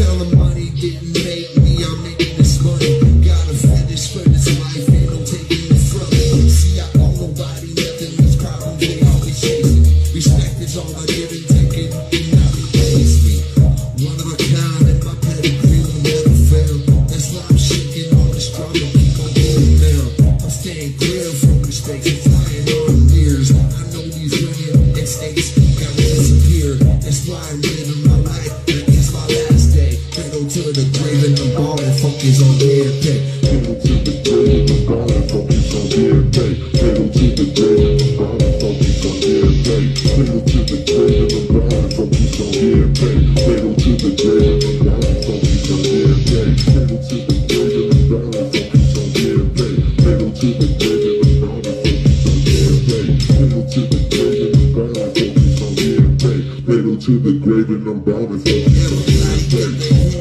Tell them money didn't make me, I'm making this money. Gotta finish for this life, ain't no taking it from me. See, I owe nobody nothing, these problems they always chasing. Respect is all I give and take it, and not replace me. One of a kind, and my pedigree will never fail. That's why I'm shaking on the struggle, keep on getting there. I'm staying clear from mistakes and flying on years. I know these running at stakes, gotta disappear. That's why I'm live to the grave and I'm ballin', focus on their pay. Cradle to the grave and I'm ballin', focus on their pay. Cradle to the grave I'm ballin', focus on their pay. Cradle to the grave I'm ballin', focus on their pay. Cradle to the grave I'm ballin', focus on their pay. Cradle to the grave I'm I'm ballin', focus on their pay. Cradle to the grave and I'm ballin', focus on their pay. Cradle to the grave and I'm ballin', focus on their pay.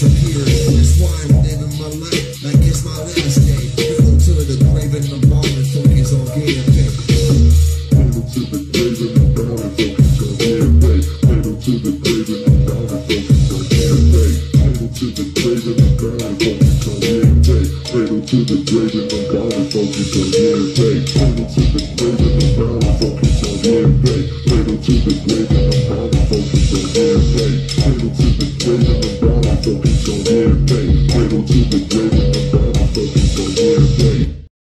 gotta disappear. That's why I'm living my life like it's my last day. Go to the grave and paid. Cradle to the grave and I'm ballin', focus on their pay. Cradle to the grave and the grave and I'm pay. Cradle to the grave and the pay. Cradle to the grave bang, cradle to the cradle.